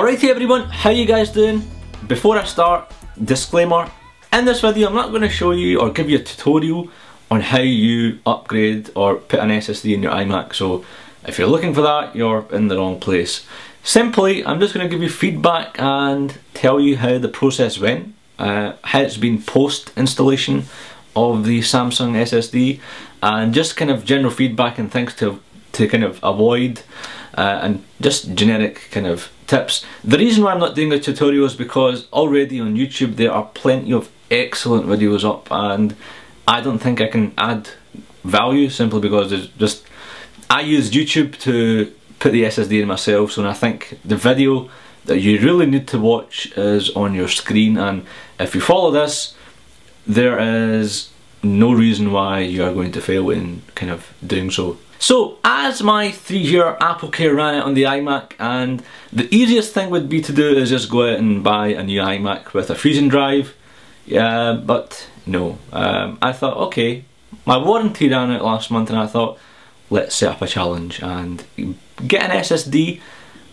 Alrighty everyone, how you guys doing? Before I start, disclaimer, in this video I'm not going to show you or give you a tutorial on how you upgrade or put an SSD in your iMac, so if you're looking for that, you're in the wrong place. Simply, I'm just going to give you feedback and tell you how the process went, uh, how it's been post installation of the Samsung SSD, and just kind of general feedback and things to, to kind of avoid uh, and just generic kind of tips. The reason why I'm not doing a tutorial is because already on YouTube there are plenty of excellent videos up and I don't think I can add value simply because there's just I use YouTube to put the SSD in myself so I think the video that you really need to watch is on your screen and if you follow this there is no reason why you are going to fail in kind of doing so. So as my three year AppleCare ran out on the iMac and the easiest thing would be to do is just go out and buy a new iMac with a Fusion drive. Yeah, but no. Um, I thought, okay, my warranty ran out last month and I thought, let's set up a challenge and get an SSD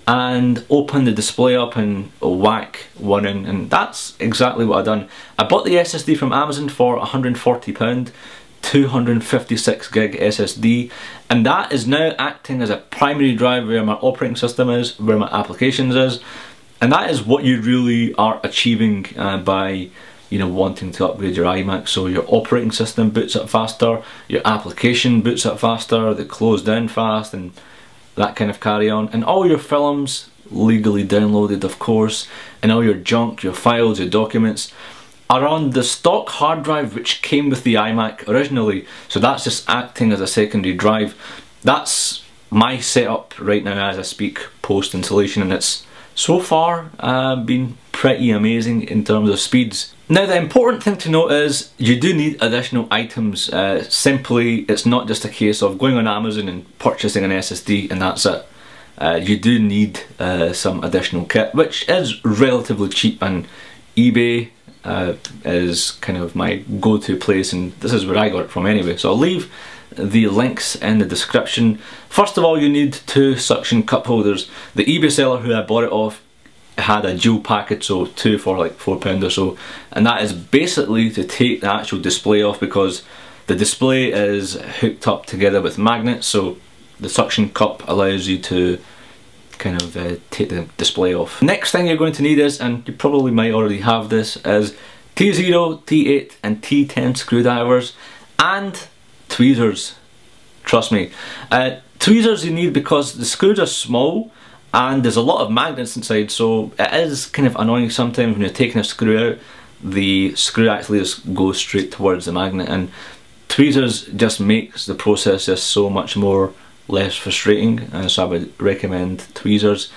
and open the display up and whack one in and that's exactly what I've done. I bought the SSD from Amazon for £140 256 gig SSD and that is now acting as a primary drive where my operating system is, where my applications is and that is what you really are achieving uh, by you know wanting to upgrade your iMac. So your operating system boots up faster, your application boots up faster, they close down fast and that kind of carry on. And all your films legally downloaded of course and all your junk, your files, your documents are on the stock hard drive which came with the iMac originally so that's just acting as a secondary drive that's my setup right now as I speak post installation and it's so far uh, been pretty amazing in terms of speeds. Now the important thing to note is you do need additional items. Uh, simply it's not just a case of going on Amazon and purchasing an SSD and that's it. Uh, you do need uh, some additional kit which is relatively cheap and eBay uh, is kind of my go-to place and this is where I got it from anyway. So I'll leave the links in the description. First of all you need two suction cup holders. The eBay seller who I bought it off had a dual package so two for like four pound or so and that is basically to take the actual display off because the display is hooked up together with magnets so the suction cup allows you to kind of uh, take the display off. Next thing you're going to need is, and you probably might already have this, is T0, T8 and T10 screwdrivers and tweezers. Trust me. Uh, tweezers you need because the screws are small and there's a lot of magnets inside so it is kind of annoying sometimes when you're taking a screw out the screw actually just goes straight towards the magnet and tweezers just makes the process just so much more less frustrating uh, so I would recommend tweezers.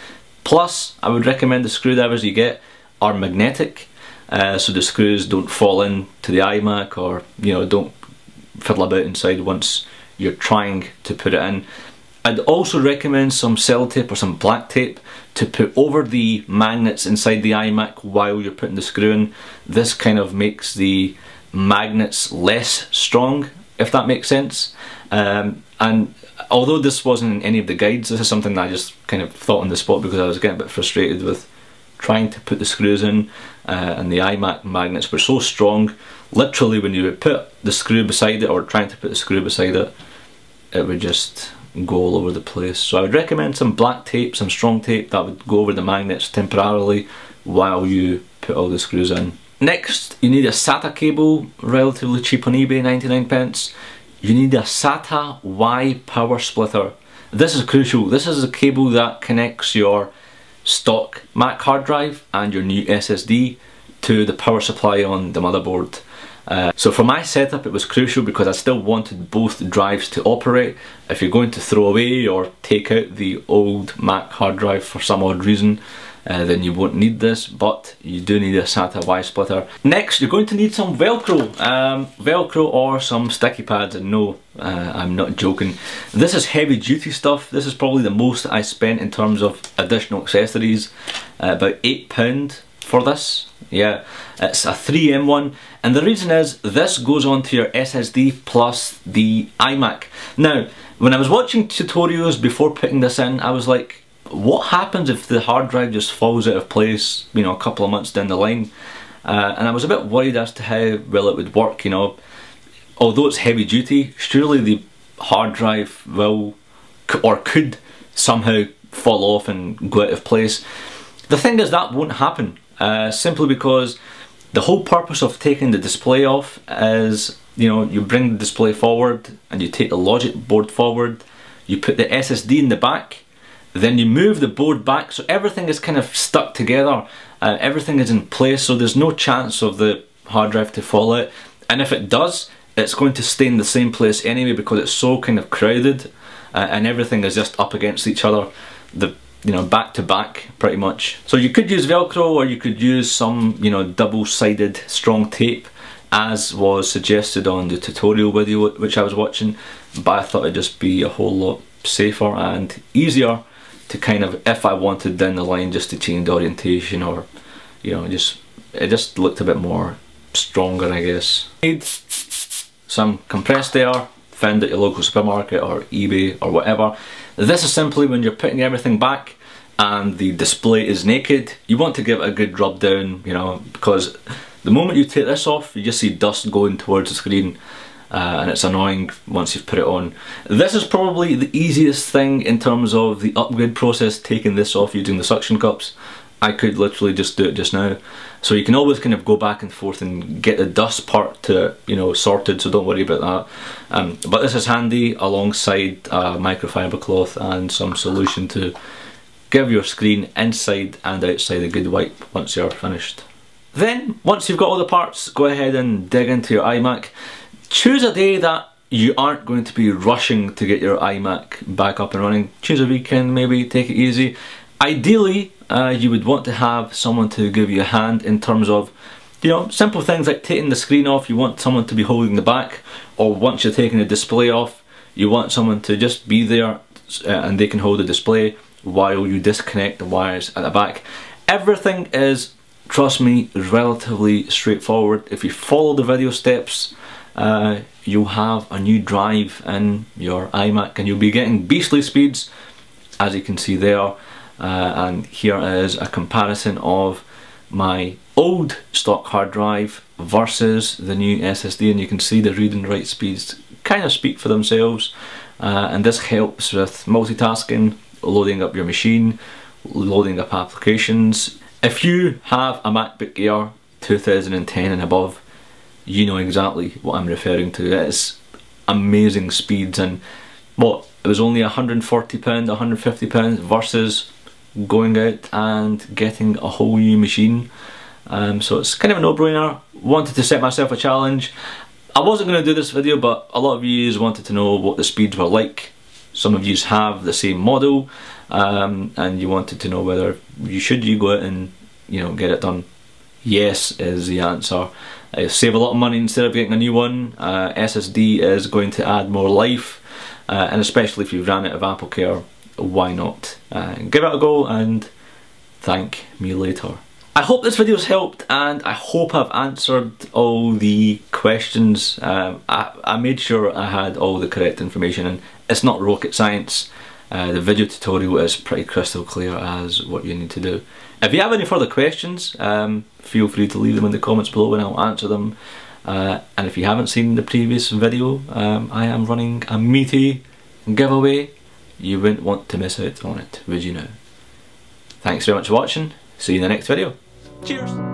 Plus I would recommend the screwdrivers you get are magnetic uh, so the screws don't fall into the iMac or you know don't fiddle about inside once you're trying to put it in. I'd also recommend some sellotape or some black tape to put over the magnets inside the iMac while you're putting the screw in. This kind of makes the magnets less strong if that makes sense. Um, and although this wasn't in any of the guides, this is something that I just kind of thought on the spot because I was getting a bit frustrated with trying to put the screws in uh, and the iMac magnets were so strong. Literally when you would put the screw beside it or trying to put the screw beside it it would just go all over the place. So I would recommend some black tape, some strong tape that would go over the magnets temporarily while you put all the screws in. Next you need a SATA cable, relatively cheap on eBay, 99 pence you need a SATA Y power splitter. This is crucial. This is a cable that connects your stock Mac hard drive and your new SSD to the power supply on the motherboard. Uh, so for my setup it was crucial because I still wanted both drives to operate. If you're going to throw away or take out the old Mac hard drive for some odd reason, uh, then you won't need this, but you do need a SATA Y splitter. Next, you're going to need some Velcro. Um, Velcro or some sticky pads, and no, uh, I'm not joking. This is heavy duty stuff. This is probably the most I spent in terms of additional accessories. Uh, about £8 for this. Yeah, it's a 3M one. And the reason is, this goes onto your SSD plus the iMac. Now, when I was watching tutorials before putting this in, I was like, what happens if the hard drive just falls out of place, you know, a couple of months down the line? Uh, and I was a bit worried as to how well it would work, you know. Although it's heavy duty, surely the hard drive will or could somehow fall off and go out of place. The thing is that won't happen, uh, simply because the whole purpose of taking the display off is, you know, you bring the display forward and you take the logic board forward, you put the SSD in the back, then you move the board back so everything is kind of stuck together, uh, everything is in place so there's no chance of the hard drive to fall out. And if it does, it's going to stay in the same place anyway because it's so kind of crowded uh, and everything is just up against each other. The you know, back to back pretty much. So you could use Velcro or you could use some, you know, double-sided strong tape as was suggested on the tutorial video which I was watching, but I thought it'd just be a whole lot safer and easier to kind of, if I wanted down the line just to change the orientation or, you know, just, it just looked a bit more stronger I guess. Need some compressed air, found at your local supermarket or eBay or whatever. This is simply when you're putting everything back and the display is naked, you want to give it a good rub down, you know, because the moment you take this off, you just see dust going towards the screen uh, and it's annoying once you've put it on. This is probably the easiest thing in terms of the upgrade process, taking this off using the suction cups. I could literally just do it just now. So you can always kind of go back and forth and get the dust part to, you know, sorted, so don't worry about that. Um, but this is handy alongside a microfiber cloth and some solution to give your screen inside and outside a good wipe once you're finished. Then, once you've got all the parts, go ahead and dig into your iMac. Choose a day that you aren't going to be rushing to get your iMac back up and running. Choose a weekend maybe, take it easy. Ideally, uh, you would want to have someone to give you a hand in terms of you know, simple things like taking the screen off, you want someone to be holding the back, or once you're taking the display off, you want someone to just be there uh, and they can hold the display while you disconnect the wires at the back. Everything is, trust me, relatively straightforward. If you follow the video steps, uh, you'll have a new drive in your iMac and you'll be getting beastly speeds, as you can see there. Uh, and here is a comparison of my old stock hard drive versus the new SSD and you can see the read and write speeds kind of speak for themselves uh, and this helps with multitasking, loading up your machine, loading up applications. If you have a MacBook Air 2010 and above, you know exactly what I'm referring to. It's amazing speeds and what, it was only £140, £150 versus going out and getting a whole new machine. Um, so it's kind of a no-brainer. Wanted to set myself a challenge. I wasn't going to do this video but a lot of you wanted to know what the speeds were like. Some of you have the same model um, and you wanted to know whether you should you go out and you know get it done. Yes is the answer. Uh, save a lot of money instead of getting a new one. Uh, SSD is going to add more life uh, and especially if you've ran out of Apple Care why not? Uh, give it a go and thank me later. I hope this video's helped and I hope I've answered all the questions. Um, I, I, made sure I had all the correct information and it's not rocket science. Uh, the video tutorial is pretty crystal clear as what you need to do. If you have any further questions, um, feel free to leave them in the comments below and I'll answer them. Uh, and if you haven't seen the previous video, um, I am running a meaty giveaway you wouldn't want to miss out on it, would you now? Thanks very much for watching, see you in the next video. Cheers!